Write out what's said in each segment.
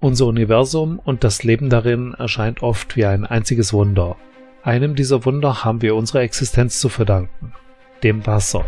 Unser Universum und das Leben darin erscheint oft wie ein einziges Wunder. Einem dieser Wunder haben wir unsere Existenz zu verdanken, dem Wasser.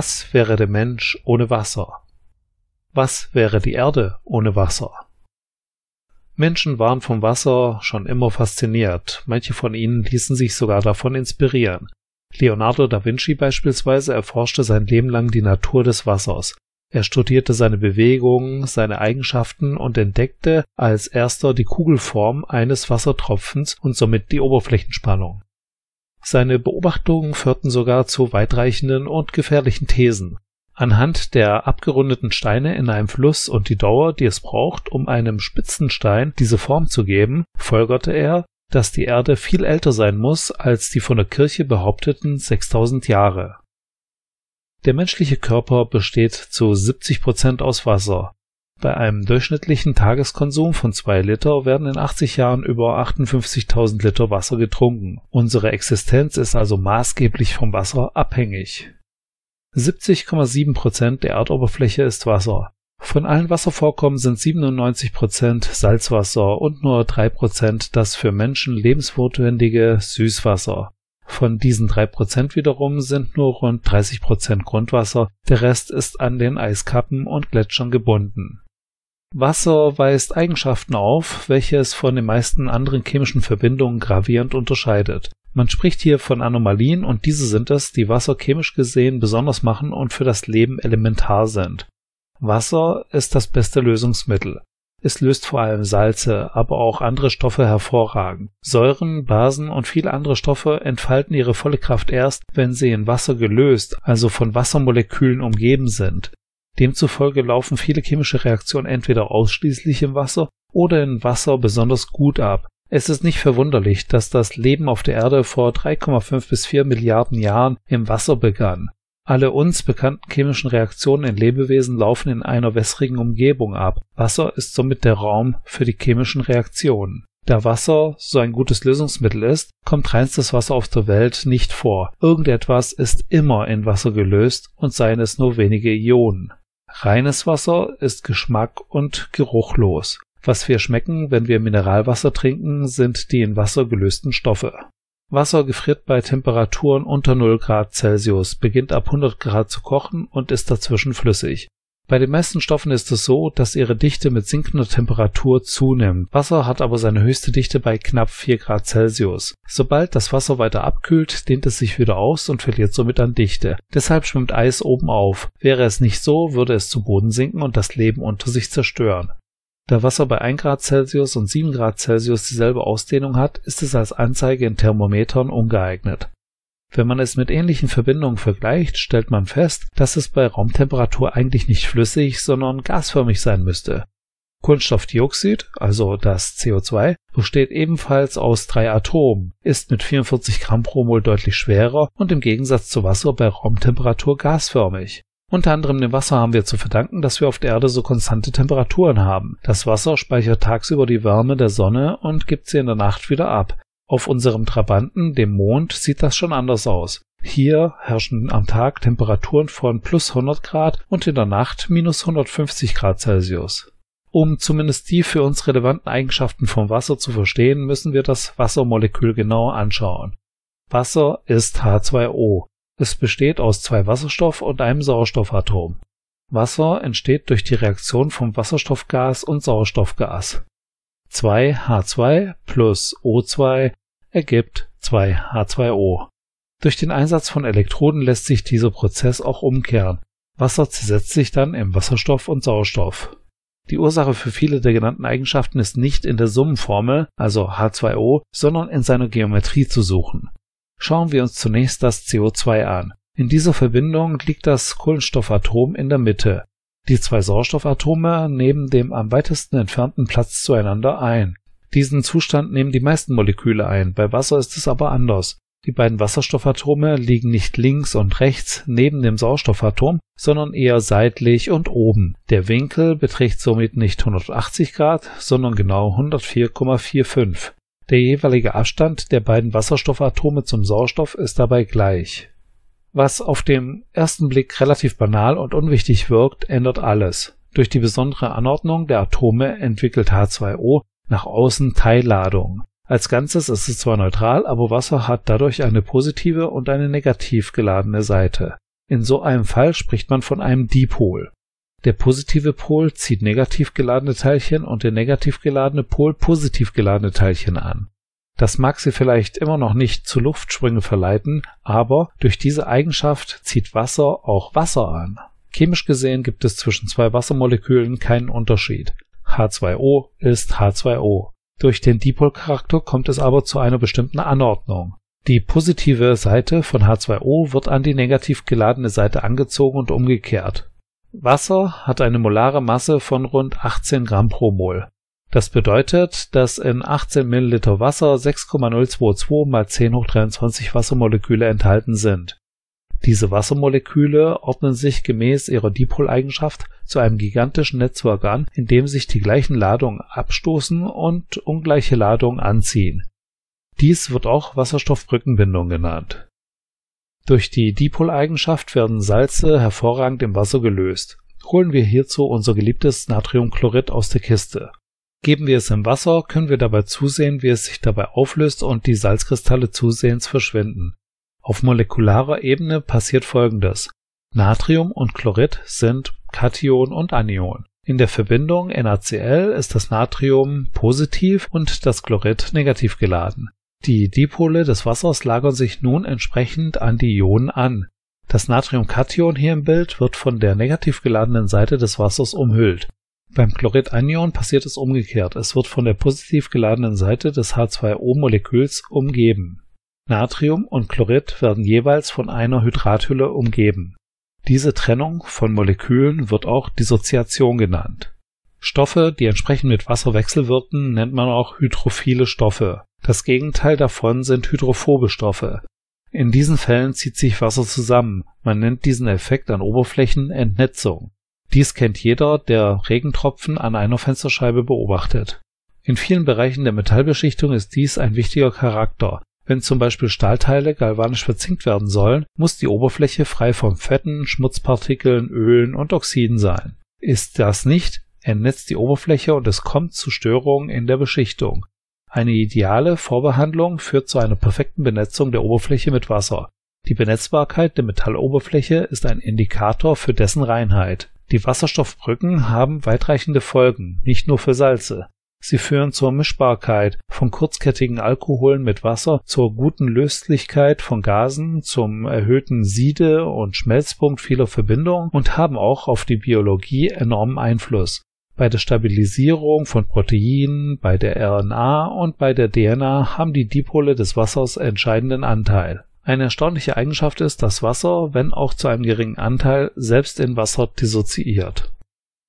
Was wäre der Mensch ohne Wasser? Was wäre die Erde ohne Wasser? Menschen waren vom Wasser schon immer fasziniert, manche von ihnen ließen sich sogar davon inspirieren. Leonardo da Vinci beispielsweise erforschte sein Leben lang die Natur des Wassers. Er studierte seine Bewegungen, seine Eigenschaften und entdeckte als erster die Kugelform eines Wassertropfens und somit die Oberflächenspannung. Seine Beobachtungen führten sogar zu weitreichenden und gefährlichen Thesen. Anhand der abgerundeten Steine in einem Fluss und die Dauer, die es braucht, um einem spitzen Stein diese Form zu geben, folgerte er, dass die Erde viel älter sein muss als die von der Kirche behaupteten 6000 Jahre. Der menschliche Körper besteht zu 70 Prozent aus Wasser, bei einem durchschnittlichen Tageskonsum von zwei Liter werden in 80 Jahren über 58.000 Liter Wasser getrunken. Unsere Existenz ist also maßgeblich vom Wasser abhängig. 70,7 Prozent der Erdoberfläche ist Wasser. Von allen Wasservorkommen sind 97 Prozent Salzwasser und nur 3 Prozent das für Menschen lebensnotwendige Süßwasser. Von diesen 3 Prozent wiederum sind nur rund 30 Prozent Grundwasser, der Rest ist an den Eiskappen und Gletschern gebunden. Wasser weist Eigenschaften auf, welche es von den meisten anderen chemischen Verbindungen gravierend unterscheidet. Man spricht hier von Anomalien und diese sind es, die Wasser chemisch gesehen besonders machen und für das Leben elementar sind. Wasser ist das beste Lösungsmittel. Es löst vor allem Salze, aber auch andere Stoffe hervorragend. Säuren, Basen und viele andere Stoffe entfalten ihre volle Kraft erst, wenn sie in Wasser gelöst, also von Wassermolekülen umgeben sind. Demzufolge laufen viele chemische Reaktionen entweder ausschließlich im Wasser oder in Wasser besonders gut ab. Es ist nicht verwunderlich, dass das Leben auf der Erde vor 3,5 bis 4 Milliarden Jahren im Wasser begann. Alle uns bekannten chemischen Reaktionen in Lebewesen laufen in einer wässrigen Umgebung ab. Wasser ist somit der Raum für die chemischen Reaktionen. Da Wasser so ein gutes Lösungsmittel ist, kommt reinstes Wasser auf der Welt nicht vor. Irgendetwas ist immer in Wasser gelöst und seien es nur wenige Ionen. Reines Wasser ist geschmack- und geruchlos. Was wir schmecken, wenn wir Mineralwasser trinken, sind die in Wasser gelösten Stoffe. Wasser gefriert bei Temperaturen unter 0 Grad Celsius, beginnt ab 100 Grad zu kochen und ist dazwischen flüssig. Bei den meisten Stoffen ist es so, dass ihre Dichte mit sinkender Temperatur zunimmt. Wasser hat aber seine höchste Dichte bei knapp 4 Grad Celsius. Sobald das Wasser weiter abkühlt, dehnt es sich wieder aus und verliert somit an Dichte. Deshalb schwimmt Eis oben auf. Wäre es nicht so, würde es zu Boden sinken und das Leben unter sich zerstören. Da Wasser bei 1 Grad Celsius und 7 Grad Celsius dieselbe Ausdehnung hat, ist es als Anzeige in Thermometern ungeeignet. Wenn man es mit ähnlichen Verbindungen vergleicht, stellt man fest, dass es bei Raumtemperatur eigentlich nicht flüssig, sondern gasförmig sein müsste. Kohlenstoffdioxid, also das CO2, besteht ebenfalls aus drei Atomen, ist mit 44 Gramm pro Mol deutlich schwerer und im Gegensatz zu Wasser bei Raumtemperatur gasförmig. Unter anderem dem Wasser haben wir zu verdanken, dass wir auf der Erde so konstante Temperaturen haben. Das Wasser speichert tagsüber die Wärme der Sonne und gibt sie in der Nacht wieder ab. Auf unserem Trabanten, dem Mond, sieht das schon anders aus. Hier herrschen am Tag Temperaturen von plus 100 Grad und in der Nacht minus 150 Grad Celsius. Um zumindest die für uns relevanten Eigenschaften vom Wasser zu verstehen, müssen wir das Wassermolekül genauer anschauen. Wasser ist H2O. Es besteht aus zwei Wasserstoff und einem Sauerstoffatom. Wasser entsteht durch die Reaktion von Wasserstoffgas und Sauerstoffgas. 2H2 plus O2 ergibt 2H2O. Durch den Einsatz von Elektroden lässt sich dieser Prozess auch umkehren. Wasser zersetzt sich dann in Wasserstoff und Sauerstoff. Die Ursache für viele der genannten Eigenschaften ist nicht in der Summenformel, also H2O, sondern in seiner Geometrie zu suchen. Schauen wir uns zunächst das CO2 an. In dieser Verbindung liegt das Kohlenstoffatom in der Mitte. Die zwei Sauerstoffatome nehmen dem am weitesten entfernten Platz zueinander ein. Diesen Zustand nehmen die meisten Moleküle ein, bei Wasser ist es aber anders. Die beiden Wasserstoffatome liegen nicht links und rechts neben dem Sauerstoffatom, sondern eher seitlich und oben. Der Winkel beträgt somit nicht 180 Grad, sondern genau 104,45. Der jeweilige Abstand der beiden Wasserstoffatome zum Sauerstoff ist dabei gleich. Was auf den ersten Blick relativ banal und unwichtig wirkt, ändert alles. Durch die besondere Anordnung der Atome entwickelt H2O nach außen Teilladung. Als Ganzes ist es zwar neutral, aber Wasser hat dadurch eine positive und eine negativ geladene Seite. In so einem Fall spricht man von einem Dipol. Der positive Pol zieht negativ geladene Teilchen und der negativ geladene Pol positiv geladene Teilchen an. Das mag sie vielleicht immer noch nicht zu Luftsprüngen verleiten, aber durch diese Eigenschaft zieht Wasser auch Wasser an. Chemisch gesehen gibt es zwischen zwei Wassermolekülen keinen Unterschied. H2O ist H2O. Durch den Dipolcharakter kommt es aber zu einer bestimmten Anordnung. Die positive Seite von H2O wird an die negativ geladene Seite angezogen und umgekehrt. Wasser hat eine molare Masse von rund 18 Gramm pro Mol. Das bedeutet, dass in 18 Milliliter Wasser 6,022 mal 10 hoch 23 Wassermoleküle enthalten sind. Diese Wassermoleküle ordnen sich gemäß ihrer Dipoleigenschaft zu einem gigantischen Netzwerk an, in dem sich die gleichen Ladungen abstoßen und ungleiche Ladungen anziehen. Dies wird auch Wasserstoffbrückenbindung genannt durch die Dipoleigenschaft werden Salze hervorragend im Wasser gelöst. Holen wir hierzu unser geliebtes Natriumchlorid aus der Kiste. Geben wir es im Wasser, können wir dabei zusehen, wie es sich dabei auflöst und die Salzkristalle zusehends verschwinden. Auf molekularer Ebene passiert folgendes. Natrium und Chlorid sind Kation und Anion. In der Verbindung NaCl ist das Natrium positiv und das Chlorid negativ geladen. Die Dipole des Wassers lagern sich nun entsprechend an die Ionen an. Das Natriumkation hier im Bild wird von der negativ geladenen Seite des Wassers umhüllt. Beim Chlorid-Anion passiert es umgekehrt. Es wird von der positiv geladenen Seite des H2O-Moleküls umgeben. Natrium und Chlorid werden jeweils von einer Hydrathülle umgeben. Diese Trennung von Molekülen wird auch Dissoziation genannt. Stoffe, die entsprechend mit Wasser wechselwirken, nennt man auch hydrophile Stoffe. Das Gegenteil davon sind hydrophobe Stoffe. In diesen Fällen zieht sich Wasser zusammen. Man nennt diesen Effekt an Oberflächen Entnetzung. Dies kennt jeder, der Regentropfen an einer Fensterscheibe beobachtet. In vielen Bereichen der Metallbeschichtung ist dies ein wichtiger Charakter. Wenn zum Beispiel Stahlteile galvanisch verzinkt werden sollen, muss die Oberfläche frei von Fetten, Schmutzpartikeln, Ölen und Oxiden sein. Ist das nicht, entnetzt die Oberfläche und es kommt zu Störungen in der Beschichtung. Eine ideale Vorbehandlung führt zu einer perfekten Benetzung der Oberfläche mit Wasser. Die Benetzbarkeit der Metalloberfläche ist ein Indikator für dessen Reinheit. Die Wasserstoffbrücken haben weitreichende Folgen, nicht nur für Salze. Sie führen zur Mischbarkeit von kurzkettigen Alkoholen mit Wasser, zur guten Löslichkeit von Gasen, zum erhöhten Siede- und Schmelzpunkt vieler Verbindungen und haben auch auf die Biologie enormen Einfluss bei der Stabilisierung von Proteinen, bei der RNA und bei der DNA haben die Dipole des Wassers entscheidenden Anteil. Eine erstaunliche Eigenschaft ist, dass Wasser, wenn auch zu einem geringen Anteil, selbst in Wasser dissoziiert.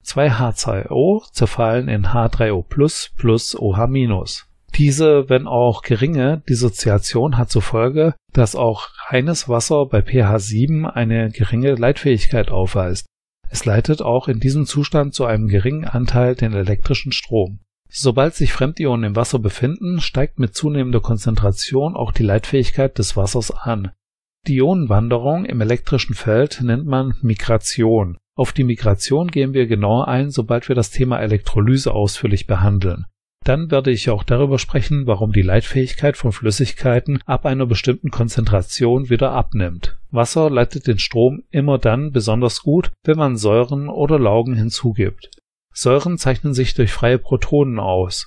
Zwei H2O zerfallen in H3O plus OH Diese, wenn auch geringe Dissoziation hat zur Folge, dass auch reines Wasser bei pH 7 eine geringe Leitfähigkeit aufweist es leitet auch in diesem Zustand zu einem geringen Anteil den elektrischen Strom. Sobald sich Fremdionen im Wasser befinden, steigt mit zunehmender Konzentration auch die Leitfähigkeit des Wassers an. Die Ionenwanderung im elektrischen Feld nennt man Migration. Auf die Migration gehen wir genauer ein, sobald wir das Thema Elektrolyse ausführlich behandeln. Dann werde ich auch darüber sprechen, warum die Leitfähigkeit von Flüssigkeiten ab einer bestimmten Konzentration wieder abnimmt. Wasser leitet den Strom immer dann besonders gut, wenn man Säuren oder Laugen hinzugibt. Säuren zeichnen sich durch freie Protonen aus,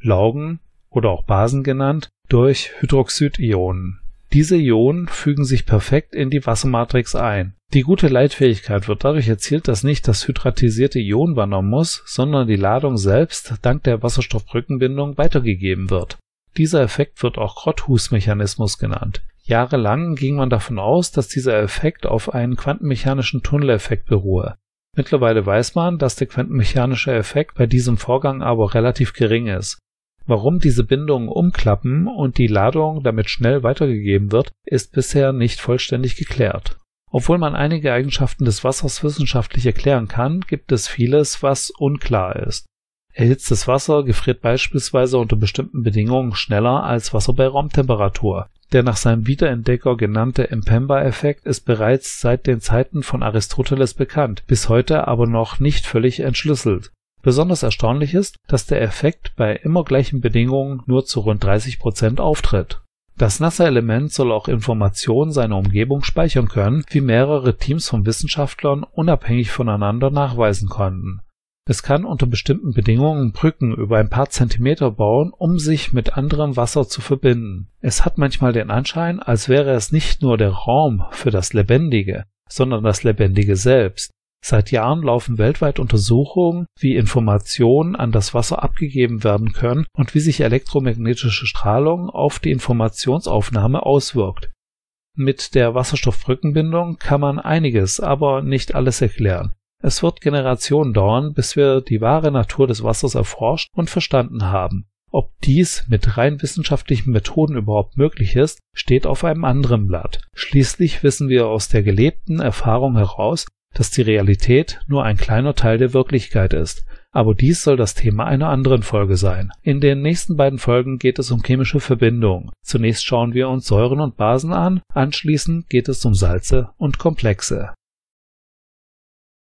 Laugen oder auch Basen genannt durch Hydroxidionen. Diese Ionen fügen sich perfekt in die Wassermatrix ein. Die gute Leitfähigkeit wird dadurch erzielt, dass nicht das hydratisierte Ion wandern muss, sondern die Ladung selbst dank der Wasserstoffbrückenbindung weitergegeben wird. Dieser Effekt wird auch Grotthus-Mechanismus genannt. Jahrelang ging man davon aus, dass dieser Effekt auf einen quantenmechanischen Tunneleffekt beruhe. Mittlerweile weiß man, dass der quantenmechanische Effekt bei diesem Vorgang aber relativ gering ist. Warum diese Bindungen umklappen und die Ladung damit schnell weitergegeben wird, ist bisher nicht vollständig geklärt. Obwohl man einige Eigenschaften des Wassers wissenschaftlich erklären kann, gibt es vieles, was unklar ist. Erhitztes Wasser gefriert beispielsweise unter bestimmten Bedingungen schneller als Wasser bei Raumtemperatur. Der nach seinem Wiederentdecker genannte Mpemba-Effekt ist bereits seit den Zeiten von Aristoteles bekannt, bis heute aber noch nicht völlig entschlüsselt. Besonders erstaunlich ist, dass der Effekt bei immer gleichen Bedingungen nur zu rund 30 Prozent auftritt. Das nasse Element soll auch Informationen seiner Umgebung speichern können, wie mehrere Teams von Wissenschaftlern unabhängig voneinander nachweisen konnten. Es kann unter bestimmten Bedingungen Brücken über ein paar Zentimeter bauen, um sich mit anderem Wasser zu verbinden. Es hat manchmal den Anschein, als wäre es nicht nur der Raum für das Lebendige, sondern das Lebendige selbst, Seit Jahren laufen weltweit Untersuchungen, wie Informationen an das Wasser abgegeben werden können und wie sich elektromagnetische Strahlung auf die Informationsaufnahme auswirkt. Mit der Wasserstoffbrückenbindung kann man einiges, aber nicht alles erklären. Es wird Generationen dauern, bis wir die wahre Natur des Wassers erforscht und verstanden haben. Ob dies mit rein wissenschaftlichen Methoden überhaupt möglich ist, steht auf einem anderen Blatt. Schließlich wissen wir aus der gelebten Erfahrung heraus, dass die Realität nur ein kleiner Teil der Wirklichkeit ist. Aber dies soll das Thema einer anderen Folge sein. In den nächsten beiden Folgen geht es um chemische Verbindungen. Zunächst schauen wir uns Säuren und Basen an, anschließend geht es um Salze und Komplexe.